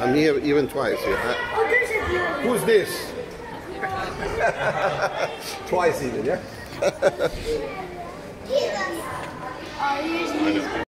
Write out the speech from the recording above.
I'm here even twice. Yeah. Oh. Who's this? Twice even, yeah?